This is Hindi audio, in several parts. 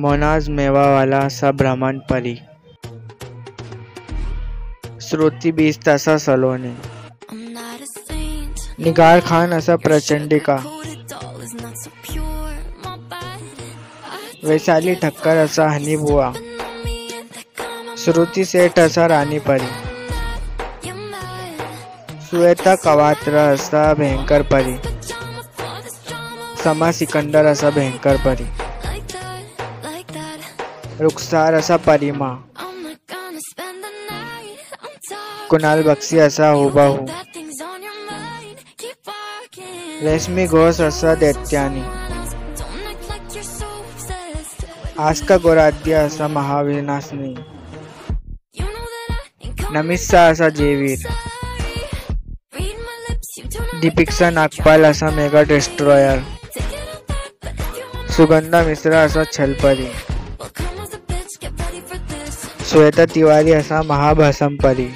मोनाज मेवा मेवावाला असा परी श्रुती बीस तसा सलोनी। निगार खान असा प्रचंडिका। वैशाली ठक्कर असा हनी बुआ। श्रुति सेठ असा राणीपरी श्वेता कवात्रा असा भयंकर परी समा सिकंदर असा भयंकर परी रुखसार असा परिमा। कुणाल बक्षी असा हुबाहू। रेशमी घोष असा दैत्यानी आस्का गोराध्य असा महाविनाशनी। नमिसा असा जेवीर। दीपिक्सा नागपाल असा मेगा डिस्ट्रॉयर। सुगंधा मिश्रा असा छलपरी। श्वेता तिवारी असा महाभसमपरी।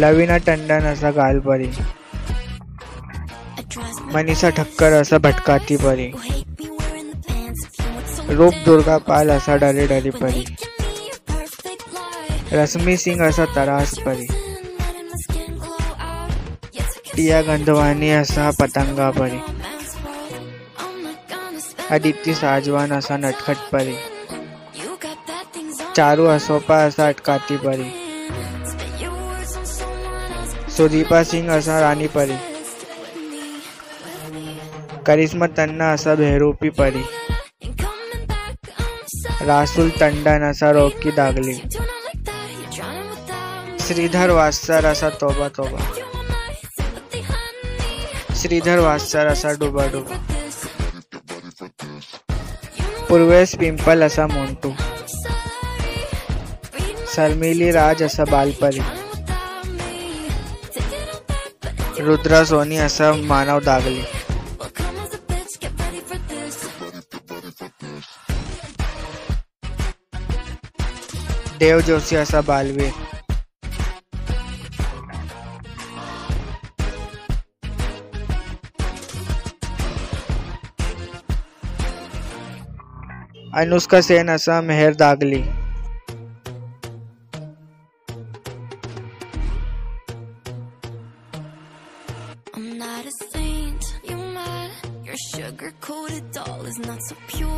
लवीना टंडन असा गालपरी। मनीषा ठक्कर असा भटकाती परी रूप दुर्गा पाल असा डरे डरी परी रश्मी सिंह असा तरास परी टिया गंधवानी असा पतंगा परी अदिती साजवान असा नटखट परी चारू असोपा असा अटकाती परी सुदीपा सिंह असा राणी परी करिश्मा तन्ना असा बेहरूपी परी रासुल तंडन असा रोकी दागली। श्रीधर वास्तर असा तोबा तोबा। श्रीधर वास्तर असा डुबा डुबा। पूर्वेश पिंपल असा मोंटू। शर्मिली राज असा बालपरी रुद्रा, सोनी असा मानव दागली। देव जोशी असा बालवीर अनुष्का सेन असा मेहर दागली। I'm not a saint, you mad? Your sugar coated doll is not so pure.